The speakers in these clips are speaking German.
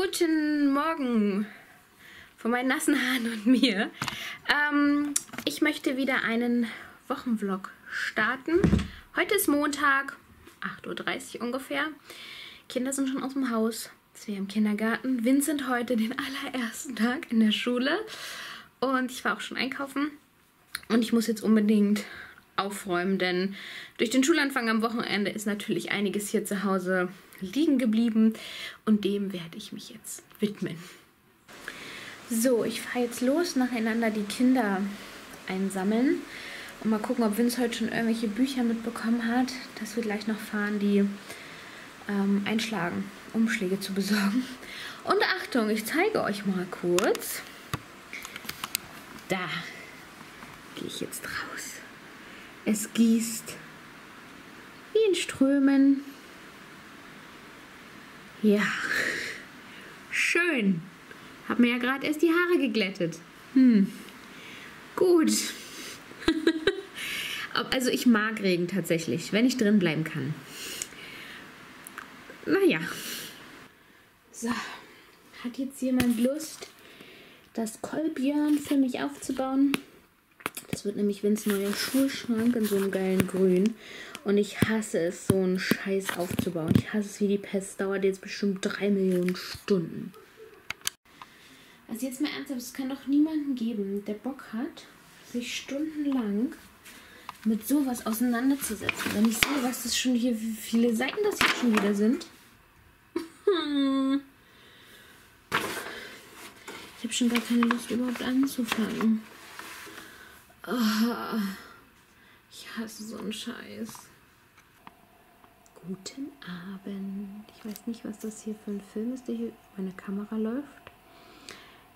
Guten Morgen von meinen nassen Haaren und mir. Ähm, ich möchte wieder einen Wochenvlog starten. Heute ist Montag, 8.30 Uhr ungefähr. Kinder sind schon aus dem Haus. Wir im Kindergarten. Vincent heute den allerersten Tag in der Schule. Und ich war auch schon einkaufen. Und ich muss jetzt unbedingt aufräumen, denn durch den Schulanfang am Wochenende ist natürlich einiges hier zu Hause liegen geblieben und dem werde ich mich jetzt widmen. So, ich fahre jetzt los, nacheinander die Kinder einsammeln und mal gucken, ob Vince heute schon irgendwelche Bücher mitbekommen hat, dass wir gleich noch fahren, die ähm, einschlagen, Umschläge zu besorgen. Und Achtung, ich zeige euch mal kurz. Da gehe ich jetzt raus. Es gießt wie in Strömen. Ja, schön. Hab mir ja gerade erst die Haare geglättet. Hm, gut. also ich mag Regen tatsächlich, wenn ich drin bleiben kann. Naja. So, hat jetzt jemand Lust, das Kolbjörn für mich aufzubauen? Das wird nämlich Vince neuer Schulschrank in so einem geilen Grün. Und ich hasse es, so einen Scheiß aufzubauen. Ich hasse es wie die Pest. Dauert jetzt bestimmt drei Millionen Stunden. Also jetzt mal ernsthaft, es kann doch niemanden geben, der Bock hat, sich stundenlang mit sowas auseinanderzusetzen. Wenn ich sehe, was das schon hier, wie viele Seiten das hier schon wieder sind. Ich habe schon gar keine Lust überhaupt anzufangen. Oh, ich hasse so einen Scheiß. Guten Abend. Ich weiß nicht, was das hier für ein Film ist, der hier über meine Kamera läuft.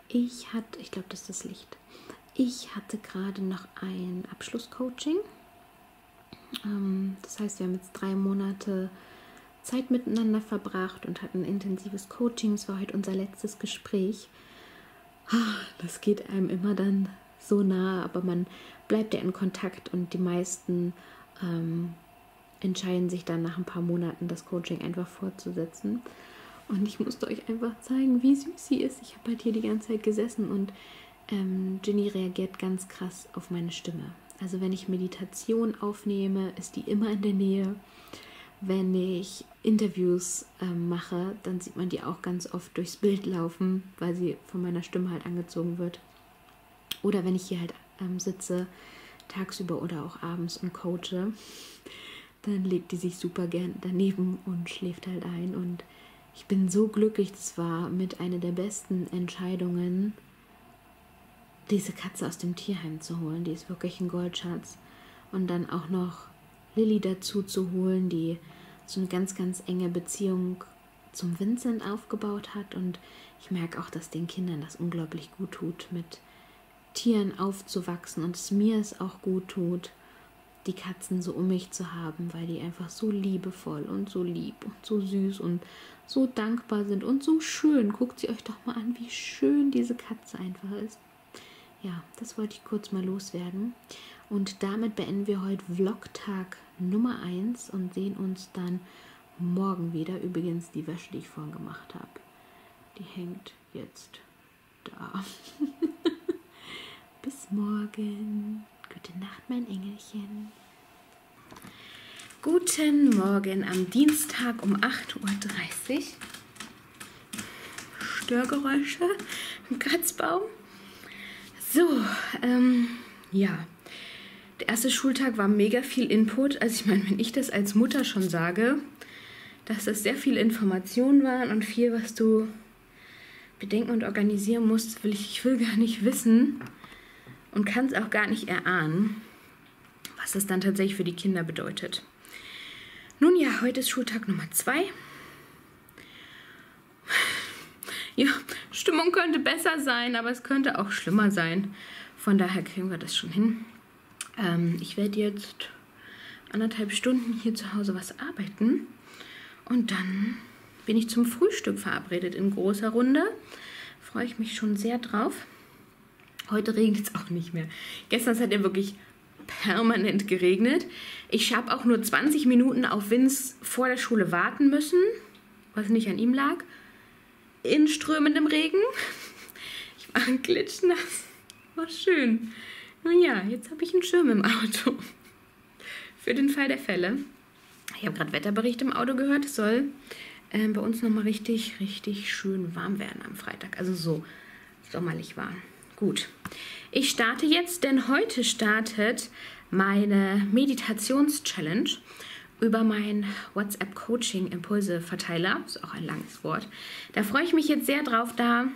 Ich hatte, ich glaube, das ist das Licht. Ich hatte gerade noch ein Abschlusscoaching. Ähm, das heißt, wir haben jetzt drei Monate Zeit miteinander verbracht und hatten ein intensives Coaching. Es war heute unser letztes Gespräch. Ah, das geht einem immer dann so nah, aber man bleibt ja in Kontakt und die meisten ähm, entscheiden sich dann nach ein paar Monaten das Coaching einfach fortzusetzen. Und ich musste euch einfach zeigen, wie süß sie ist. Ich habe halt hier die ganze Zeit gesessen und ähm, Ginny reagiert ganz krass auf meine Stimme. Also wenn ich Meditation aufnehme, ist die immer in der Nähe. Wenn ich Interviews ähm, mache, dann sieht man die auch ganz oft durchs Bild laufen, weil sie von meiner Stimme halt angezogen wird. Oder wenn ich hier halt ähm, sitze, tagsüber oder auch abends und coache, dann legt die sich super gern daneben und schläft halt ein. Und ich bin so glücklich, das war mit einer der besten Entscheidungen, diese Katze aus dem Tierheim zu holen. Die ist wirklich ein Goldschatz. Und dann auch noch Lilly dazu zu holen, die so eine ganz, ganz enge Beziehung zum Vincent aufgebaut hat. Und ich merke auch, dass den Kindern das unglaublich gut tut, mit Tieren aufzuwachsen und es mir es auch gut tut, die Katzen so um mich zu haben, weil die einfach so liebevoll und so lieb und so süß und so dankbar sind und so schön. Guckt sie euch doch mal an, wie schön diese Katze einfach ist. Ja, das wollte ich kurz mal loswerden. Und damit beenden wir heute Vlogtag Nummer 1 und sehen uns dann morgen wieder. Übrigens die Wäsche, die ich vorhin gemacht habe. Die hängt jetzt da. Bis morgen. Gute Nacht, mein Engelchen. Guten Morgen am Dienstag um 8.30 Uhr. Störgeräusche im Kratzbaum. So, ähm, ja. Der erste Schultag war mega viel Input. Also ich meine, wenn ich das als Mutter schon sage, dass das sehr viel Information waren und viel, was du bedenken und organisieren musst, will ich, ich will gar nicht wissen, und kann es auch gar nicht erahnen, was das dann tatsächlich für die Kinder bedeutet. Nun ja, heute ist Schultag Nummer zwei. Ja, Stimmung könnte besser sein, aber es könnte auch schlimmer sein. Von daher kriegen wir das schon hin. Ähm, ich werde jetzt anderthalb Stunden hier zu Hause was arbeiten und dann bin ich zum Frühstück verabredet in großer Runde. Freue ich mich schon sehr drauf. Heute regnet es auch nicht mehr. Gestern hat er wirklich permanent geregnet. Ich habe auch nur 20 Minuten auf Vince vor der Schule warten müssen, was nicht an ihm lag. in strömendem Regen. Ich war glitschnass. War schön. Nun ja, jetzt habe ich einen Schirm im Auto. Für den Fall der Fälle. Ich habe gerade Wetterbericht im Auto gehört. Es soll äh, bei uns nochmal richtig, richtig schön warm werden am Freitag. Also so sommerlich warm. Gut. Ich starte jetzt, denn heute startet meine Meditations-Challenge über meinen WhatsApp Coaching Impulse Verteiler. Ist auch ein langes Wort. Da freue ich mich jetzt sehr drauf, da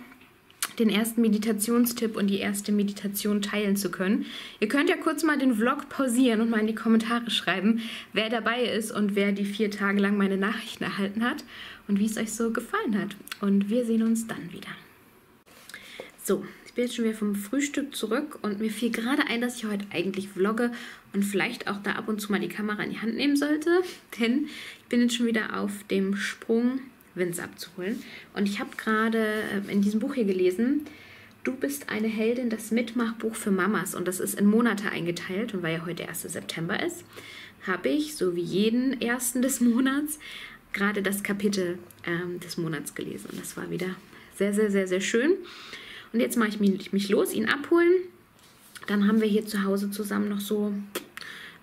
den ersten Meditationstipp und die erste Meditation teilen zu können. Ihr könnt ja kurz mal den Vlog pausieren und mal in die Kommentare schreiben, wer dabei ist und wer die vier Tage lang meine Nachrichten erhalten hat und wie es euch so gefallen hat. Und wir sehen uns dann wieder. So, bin jetzt schon wieder vom Frühstück zurück und mir fiel gerade ein, dass ich heute eigentlich vlogge und vielleicht auch da ab und zu mal die Kamera in die Hand nehmen sollte, denn ich bin jetzt schon wieder auf dem Sprung Vince abzuholen. Und ich habe gerade äh, in diesem Buch hier gelesen, Du bist eine Heldin, das Mitmachbuch für Mamas. Und das ist in Monate eingeteilt. Und weil ja heute der 1. September ist, habe ich, so wie jeden ersten des Monats, gerade das Kapitel ähm, des Monats gelesen. Und das war wieder sehr, sehr, sehr, sehr schön. Und jetzt mache ich mich, mich los, ihn abholen. Dann haben wir hier zu Hause zusammen noch so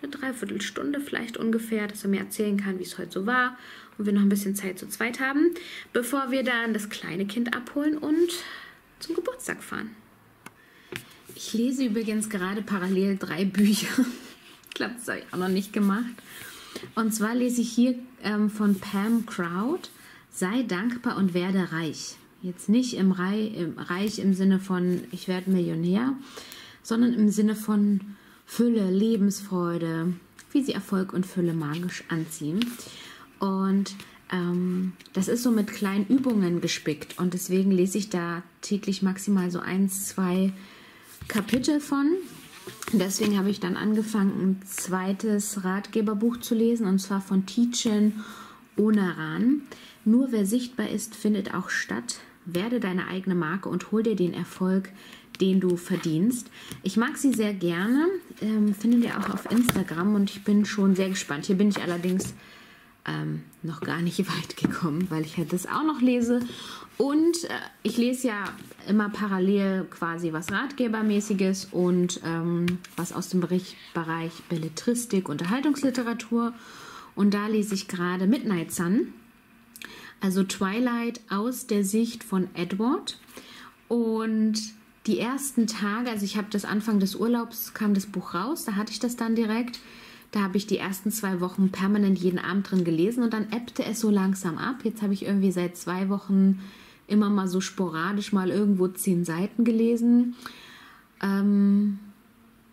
eine Dreiviertelstunde vielleicht ungefähr, dass er mir erzählen kann, wie es heute so war und wir noch ein bisschen Zeit zu zweit haben, bevor wir dann das kleine Kind abholen und zum Geburtstag fahren. Ich lese übrigens gerade parallel drei Bücher. ich glaube, das habe ich auch noch nicht gemacht. Und zwar lese ich hier ähm, von Pam Crowd, Sei dankbar und werde reich. Jetzt nicht im, Rei im Reich im Sinne von ich werde Millionär, sondern im Sinne von Fülle, Lebensfreude, wie sie Erfolg und Fülle magisch anziehen. Und ähm, das ist so mit kleinen Übungen gespickt und deswegen lese ich da täglich maximal so eins, zwei Kapitel von. Deswegen habe ich dann angefangen, ein zweites Ratgeberbuch zu lesen und zwar von Tietjen Onaran. Nur wer sichtbar ist, findet auch statt. Werde deine eigene Marke und hol dir den Erfolg, den du verdienst. Ich mag sie sehr gerne, ähm, findet ihr auch auf Instagram und ich bin schon sehr gespannt. Hier bin ich allerdings ähm, noch gar nicht weit gekommen, weil ich halt das auch noch lese. Und äh, ich lese ja immer parallel quasi was Ratgebermäßiges und ähm, was aus dem Bereich, Bereich Belletristik, Unterhaltungsliteratur. Und da lese ich gerade Midnight Sun, also Twilight aus der Sicht von Edward. Und die ersten Tage, also ich habe das Anfang des Urlaubs, kam das Buch raus, da hatte ich das dann direkt. Da habe ich die ersten zwei Wochen permanent jeden Abend drin gelesen und dann ebbte es so langsam ab. Jetzt habe ich irgendwie seit zwei Wochen immer mal so sporadisch mal irgendwo zehn Seiten gelesen, ähm,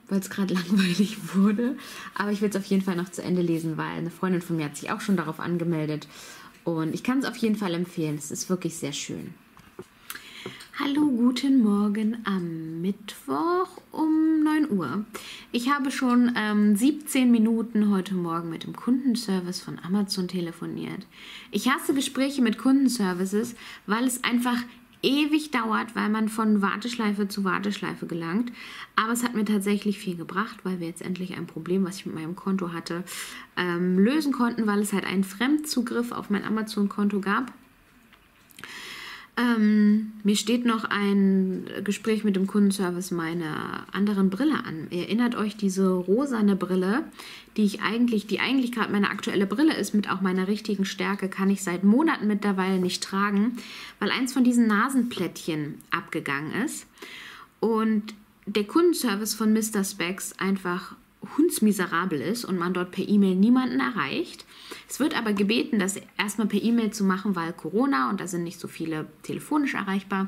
weil es gerade langweilig wurde. Aber ich will es auf jeden Fall noch zu Ende lesen, weil eine Freundin von mir hat sich auch schon darauf angemeldet. Und ich kann es auf jeden Fall empfehlen. Es ist wirklich sehr schön. Hallo, guten Morgen am Mittwoch um 9 Uhr. Ich habe schon ähm, 17 Minuten heute Morgen mit dem Kundenservice von Amazon telefoniert. Ich hasse Gespräche mit Kundenservices, weil es einfach ewig dauert, weil man von Warteschleife zu Warteschleife gelangt. Aber es hat mir tatsächlich viel gebracht, weil wir jetzt endlich ein Problem, was ich mit meinem Konto hatte, ähm, lösen konnten, weil es halt einen Fremdzugriff auf mein Amazon-Konto gab. Ähm, mir steht noch ein Gespräch mit dem Kundenservice meiner anderen Brille an. Ihr erinnert euch diese rosane Brille, die ich eigentlich, die eigentlich gerade meine aktuelle Brille ist, mit auch meiner richtigen Stärke, kann ich seit Monaten mittlerweile nicht tragen, weil eins von diesen Nasenplättchen abgegangen ist. Und der Kundenservice von Mr. Specs einfach hundsmiserabel ist und man dort per E-Mail niemanden erreicht. Es wird aber gebeten, das erstmal per E-Mail zu machen, weil Corona und da sind nicht so viele telefonisch erreichbar.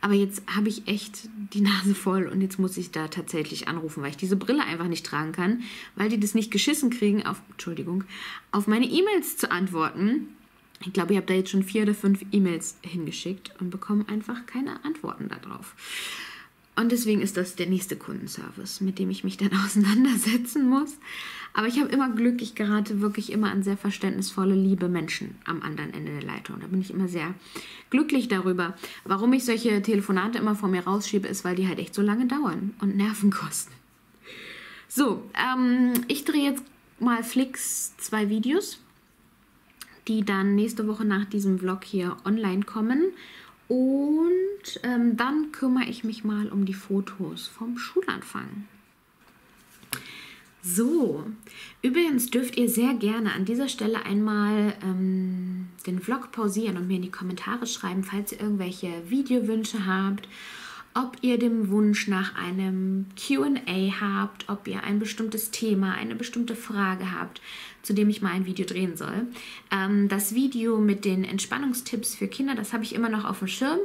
Aber jetzt habe ich echt die Nase voll und jetzt muss ich da tatsächlich anrufen, weil ich diese Brille einfach nicht tragen kann, weil die das nicht geschissen kriegen, auf, Entschuldigung, auf meine E-Mails zu antworten. Ich glaube, ich habe da jetzt schon vier oder fünf E-Mails hingeschickt und bekomme einfach keine Antworten darauf. Und deswegen ist das der nächste Kundenservice, mit dem ich mich dann auseinandersetzen muss. Aber ich habe immer Glück, ich gerate wirklich immer an sehr verständnisvolle, liebe Menschen am anderen Ende der Leitung. Da bin ich immer sehr glücklich darüber. Warum ich solche Telefonate immer vor mir rausschiebe, ist, weil die halt echt so lange dauern und Nerven kosten. So, ähm, ich drehe jetzt mal Flix zwei Videos, die dann nächste Woche nach diesem Vlog hier online kommen. Und ähm, dann kümmere ich mich mal um die Fotos vom Schulanfang. So, übrigens dürft ihr sehr gerne an dieser Stelle einmal ähm, den Vlog pausieren und mir in die Kommentare schreiben, falls ihr irgendwelche Videowünsche habt. Ob ihr den Wunsch nach einem QA habt, ob ihr ein bestimmtes Thema, eine bestimmte Frage habt, zu dem ich mal ein Video drehen soll. Ähm, das Video mit den Entspannungstipps für Kinder, das habe ich immer noch auf dem Schirm,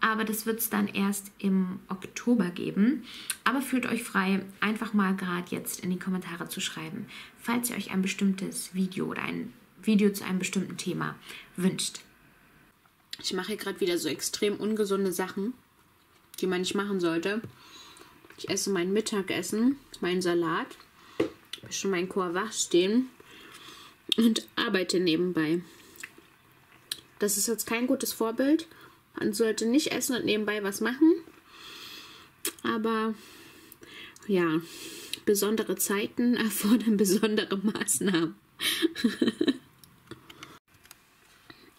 aber das wird es dann erst im Oktober geben. Aber fühlt euch frei, einfach mal gerade jetzt in die Kommentare zu schreiben, falls ihr euch ein bestimmtes Video oder ein Video zu einem bestimmten Thema wünscht. Ich mache hier gerade wieder so extrem ungesunde Sachen die man nicht machen sollte. Ich esse mein Mittagessen, meinen Salat, habe schon meinen Chor wach stehen und arbeite nebenbei. Das ist jetzt kein gutes Vorbild. Man sollte nicht essen und nebenbei was machen. Aber ja, besondere Zeiten erfordern besondere Maßnahmen.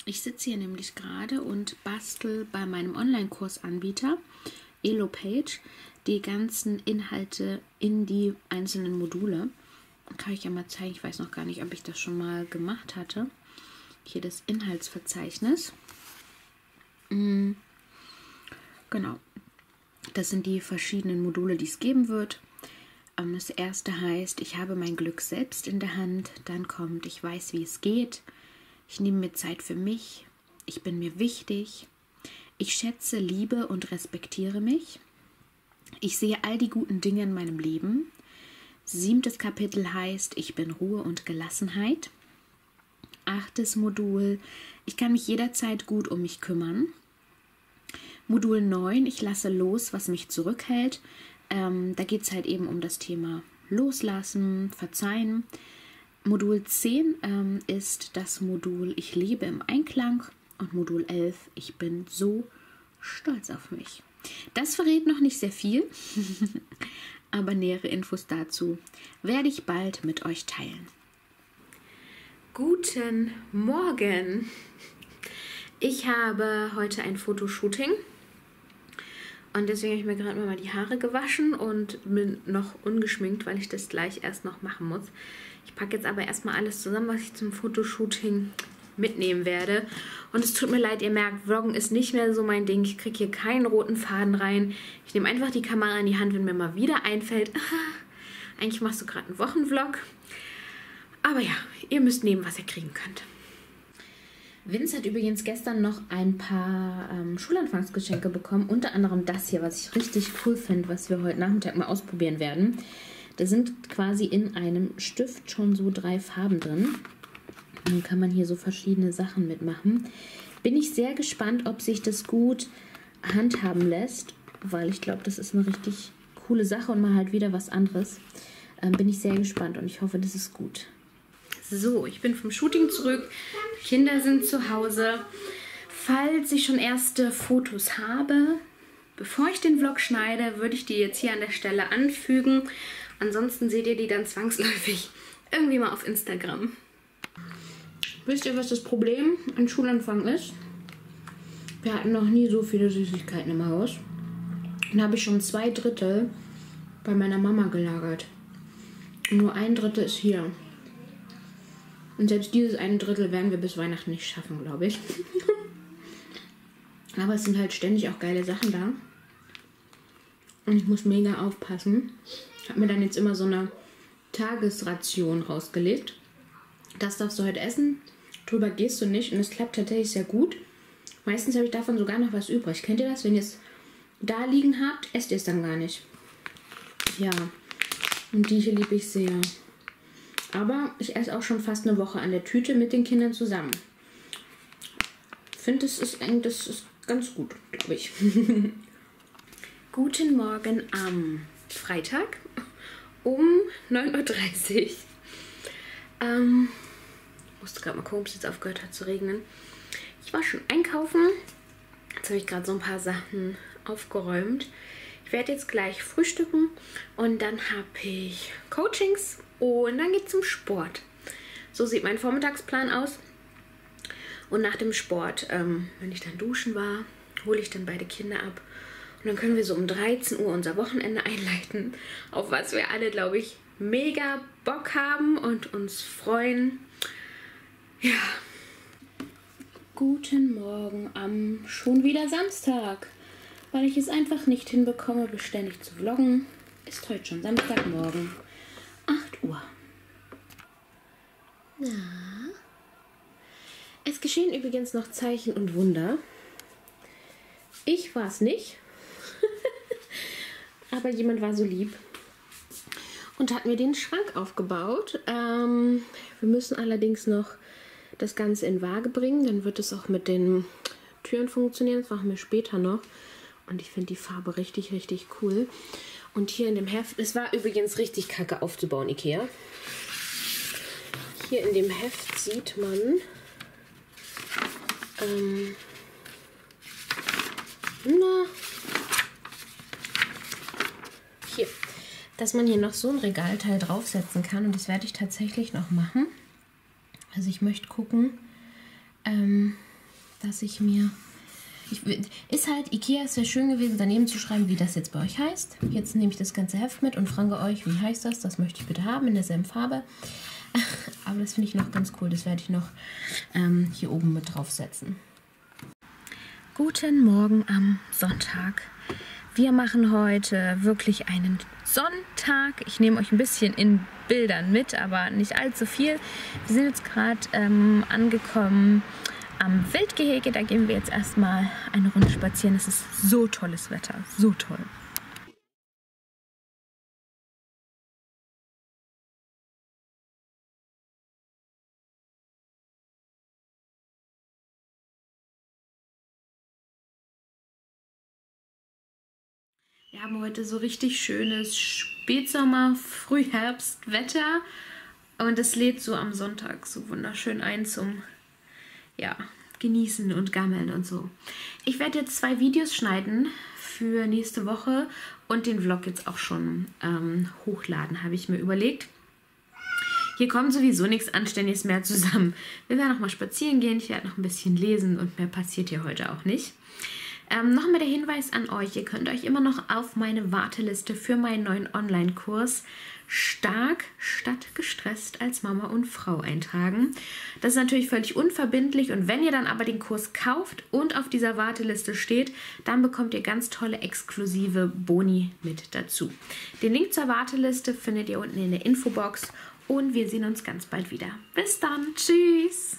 Ich sitze hier nämlich gerade und bastel bei meinem Online-Kursanbieter EloPage die ganzen Inhalte in die einzelnen Module. Kann ich ja mal zeigen. Ich weiß noch gar nicht, ob ich das schon mal gemacht hatte. Hier das Inhaltsverzeichnis. Mhm. Genau. Das sind die verschiedenen Module, die es geben wird. Ähm, das erste heißt, ich habe mein Glück selbst in der Hand. Dann kommt, ich weiß, wie es geht. Ich nehme mir Zeit für mich. Ich bin mir wichtig. Ich schätze, liebe und respektiere mich. Ich sehe all die guten Dinge in meinem Leben. Siebtes Kapitel heißt, ich bin Ruhe und Gelassenheit. Achtes Modul, ich kann mich jederzeit gut um mich kümmern. Modul 9, ich lasse los, was mich zurückhält. Ähm, da geht es halt eben um das Thema Loslassen, Verzeihen. Modul 10 ähm, ist das Modul Ich lebe im Einklang und Modul 11 Ich bin so stolz auf mich. Das verrät noch nicht sehr viel, aber nähere Infos dazu werde ich bald mit euch teilen. Guten Morgen! Ich habe heute ein Fotoshooting und deswegen habe ich mir gerade mal die Haare gewaschen und bin noch ungeschminkt, weil ich das gleich erst noch machen muss. Ich packe jetzt aber erstmal alles zusammen, was ich zum Fotoshooting mitnehmen werde. Und es tut mir leid, ihr merkt, Vloggen ist nicht mehr so mein Ding. Ich kriege hier keinen roten Faden rein. Ich nehme einfach die Kamera in die Hand, wenn mir mal wieder einfällt. Eigentlich machst du gerade einen Wochenvlog. Aber ja, ihr müsst nehmen, was ihr kriegen könnt. Vince hat übrigens gestern noch ein paar ähm, Schulanfangsgeschenke bekommen. Unter anderem das hier, was ich richtig cool finde, was wir heute Nachmittag mal ausprobieren werden. Da sind quasi in einem Stift schon so drei Farben drin. Dann kann man hier so verschiedene Sachen mitmachen. Bin ich sehr gespannt, ob sich das gut handhaben lässt, weil ich glaube, das ist eine richtig coole Sache und mal halt wieder was anderes. Ähm, bin ich sehr gespannt und ich hoffe, das ist gut. So, ich bin vom Shooting zurück. Kinder sind zu Hause. Falls ich schon erste Fotos habe, bevor ich den Vlog schneide, würde ich die jetzt hier an der Stelle anfügen. Ansonsten seht ihr die dann zwangsläufig irgendwie mal auf Instagram. Wisst ihr, was das Problem an Schulanfang ist? Wir hatten noch nie so viele Süßigkeiten im Haus. Dann habe ich schon zwei Drittel bei meiner Mama gelagert. nur ein Drittel ist hier. Und selbst dieses eine Drittel werden wir bis Weihnachten nicht schaffen, glaube ich. Aber es sind halt ständig auch geile Sachen da. Und ich muss mega aufpassen. Ich habe mir dann jetzt immer so eine Tagesration rausgelegt. Das darfst du heute essen. Drüber gehst du nicht. Und es klappt tatsächlich sehr gut. Meistens habe ich davon sogar noch was übrig. Kennt ihr das? Wenn ihr es da liegen habt, esst ihr es dann gar nicht. Ja. Und die hier liebe ich sehr. Aber ich esse auch schon fast eine Woche an der Tüte mit den Kindern zusammen. Finde, das das ist ganz gut, glaube ich. Guten Morgen am Freitag um 9.30 Uhr. Ähm, musste gerade mal gucken, ob es jetzt aufgehört hat zu regnen. Ich war schon einkaufen. Jetzt habe ich gerade so ein paar Sachen aufgeräumt. Ich werde jetzt gleich frühstücken und dann habe ich Coachings und dann geht es zum Sport. So sieht mein Vormittagsplan aus. Und nach dem Sport, ähm, wenn ich dann duschen war hole ich dann beide Kinder ab. Und dann können wir so um 13 Uhr unser Wochenende einleiten, auf was wir alle, glaube ich, mega Bock haben und uns freuen. Ja. Guten Morgen am schon wieder Samstag. Weil ich es einfach nicht hinbekomme, beständig zu vloggen, ist heute schon Samstagmorgen, 8 Uhr. Na? Es geschehen übrigens noch Zeichen und Wunder. Ich war es nicht. Aber jemand war so lieb und hat mir den Schrank aufgebaut. Ähm, wir müssen allerdings noch das Ganze in Waage bringen. Dann wird es auch mit den Türen funktionieren. Das machen wir später noch. Und ich finde die Farbe richtig, richtig cool. Und hier in dem Heft, es war übrigens richtig kacke aufzubauen, Ikea. Hier in dem Heft sieht man, ähm, na, hier, dass man hier noch so ein Regalteil draufsetzen kann. Und das werde ich tatsächlich noch machen. Also ich möchte gucken, ähm, dass ich mir... Ich, ist halt, Ikea ist sehr schön gewesen, daneben zu schreiben, wie das jetzt bei euch heißt. Jetzt nehme ich das ganze Heft mit und frage euch, wie heißt das? Das möchte ich bitte haben in derselben Farbe. Aber das finde ich noch ganz cool. Das werde ich noch ähm, hier oben mit draufsetzen. Guten Morgen am Sonntag. Wir machen heute wirklich einen Sonntag. Ich nehme euch ein bisschen in Bildern mit, aber nicht allzu viel. Wir sind jetzt gerade ähm, angekommen am Wildgehege. Da gehen wir jetzt erstmal eine Runde spazieren. Es ist so tolles Wetter, so toll. Wir haben heute so richtig schönes Spätsommer, Frühherbstwetter und es lädt so am Sonntag so wunderschön ein zum ja, genießen und gammeln und so. Ich werde jetzt zwei Videos schneiden für nächste Woche und den Vlog jetzt auch schon ähm, hochladen, habe ich mir überlegt. Hier kommt sowieso nichts Anständiges mehr zusammen. Wir werden noch mal spazieren gehen, ich werde noch ein bisschen lesen und mehr passiert hier heute auch nicht. Ähm, Nochmal der Hinweis an euch, ihr könnt euch immer noch auf meine Warteliste für meinen neuen Online-Kurs stark statt gestresst als Mama und Frau eintragen. Das ist natürlich völlig unverbindlich und wenn ihr dann aber den Kurs kauft und auf dieser Warteliste steht, dann bekommt ihr ganz tolle exklusive Boni mit dazu. Den Link zur Warteliste findet ihr unten in der Infobox und wir sehen uns ganz bald wieder. Bis dann, tschüss!